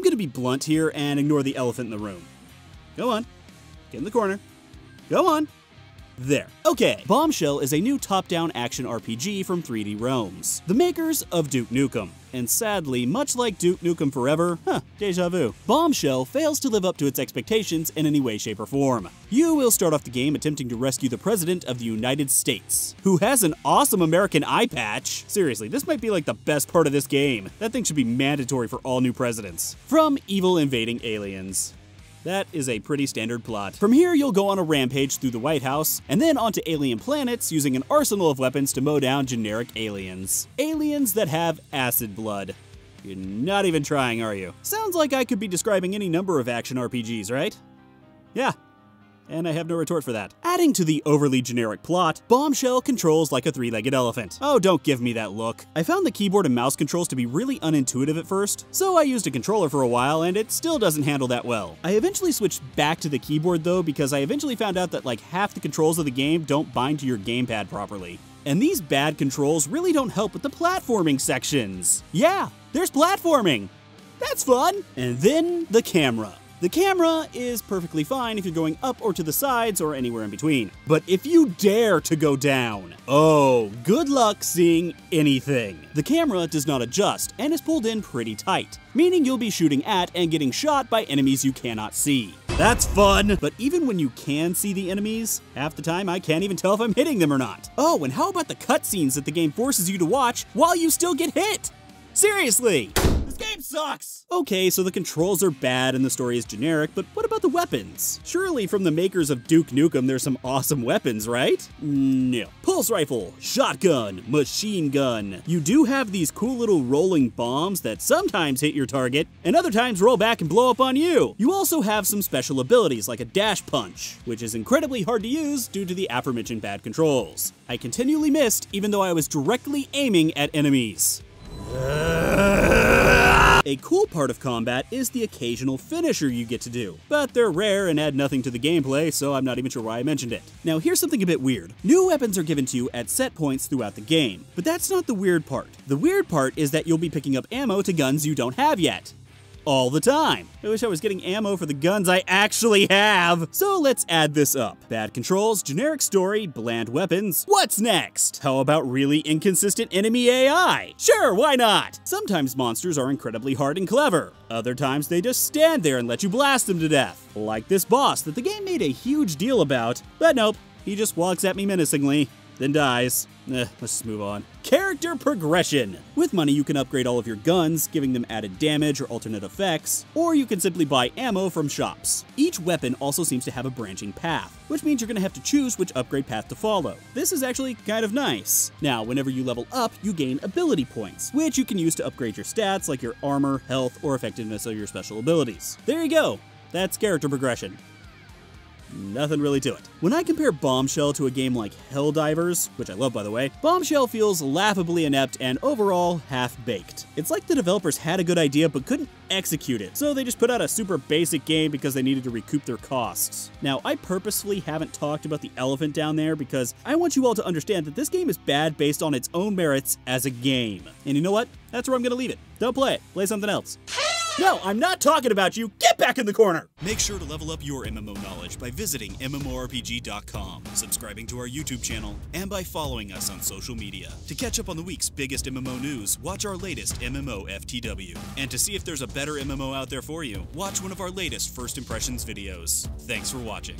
I'm gonna be blunt here and ignore the elephant in the room. Go on. Get in the corner. Go on. There. Okay, Bombshell is a new top-down action RPG from 3D Realms, the makers of Duke Nukem. And sadly, much like Duke Nukem Forever, huh, deja vu, Bombshell fails to live up to its expectations in any way, shape, or form. You will start off the game attempting to rescue the President of the United States, who has an awesome American eye patch. Seriously, this might be like the best part of this game. That thing should be mandatory for all new presidents. From evil invading aliens. That is a pretty standard plot. From here, you'll go on a rampage through the White House, and then onto alien planets using an arsenal of weapons to mow down generic aliens. Aliens that have acid blood. You're not even trying, are you? Sounds like I could be describing any number of action RPGs, right? Yeah, and I have no retort for that. Adding to the overly generic plot, Bombshell controls like a three-legged elephant. Oh, don't give me that look. I found the keyboard and mouse controls to be really unintuitive at first, so I used a controller for a while and it still doesn't handle that well. I eventually switched back to the keyboard though because I eventually found out that like half the controls of the game don't bind to your gamepad properly. And these bad controls really don't help with the platforming sections. Yeah, there's platforming. That's fun. And then the camera. The camera is perfectly fine if you're going up or to the sides or anywhere in between. But if you dare to go down, oh, good luck seeing anything. The camera does not adjust and is pulled in pretty tight, meaning you'll be shooting at and getting shot by enemies you cannot see. That's fun! But even when you can see the enemies, half the time I can't even tell if I'm hitting them or not. Oh, and how about the cutscenes that the game forces you to watch while you still get hit? Seriously! This game sucks! Okay, so the controls are bad and the story is generic, but what about the weapons? Surely from the makers of Duke Nukem there's some awesome weapons, right? No. Pulse rifle, shotgun, machine gun. You do have these cool little rolling bombs that sometimes hit your target, and other times roll back and blow up on you. You also have some special abilities like a dash punch, which is incredibly hard to use due to the aforementioned bad controls. I continually missed even though I was directly aiming at enemies. Uh, A cool part of combat is the occasional finisher you get to do, but they're rare and add nothing to the gameplay, so I'm not even sure why I mentioned it. Now here's something a bit weird. New weapons are given to you at set points throughout the game, but that's not the weird part. The weird part is that you'll be picking up ammo to guns you don't have yet all the time. I wish I was getting ammo for the guns I actually have. So let's add this up. Bad controls, generic story, bland weapons. What's next? How about really inconsistent enemy AI? Sure, why not? Sometimes monsters are incredibly hard and clever. Other times they just stand there and let you blast them to death. Like this boss that the game made a huge deal about. But nope, he just walks at me menacingly then dies. Eh, let's just move on. Character progression. With money, you can upgrade all of your guns, giving them added damage or alternate effects, or you can simply buy ammo from shops. Each weapon also seems to have a branching path, which means you're to have to choose which upgrade path to follow. This is actually kind of nice. Now, whenever you level up, you gain ability points, which you can use to upgrade your stats like your armor, health, or effectiveness of your special abilities. There you go. That's character progression. Nothing really to it. When I compare Bombshell to a game like Helldivers, which I love by the way, Bombshell feels laughably inept and overall half-baked. It's like the developers had a good idea but couldn't execute it, so they just put out a super basic game because they needed to recoup their costs. Now, I purposefully haven't talked about the elephant down there because I want you all to understand that this game is bad based on its own merits as a game. And you know what? That's where I'm gonna leave it. Don't play it. Play something else. No, I'm not talking about you. Get back in the corner. Make sure to level up your MMO knowledge by visiting MMORPG.com, subscribing to our YouTube channel, and by following us on social media. To catch up on the week's biggest MMO news, watch our latest MMO FTW. And to see if there's a better MMO out there for you, watch one of our latest First Impressions videos. Thanks for watching.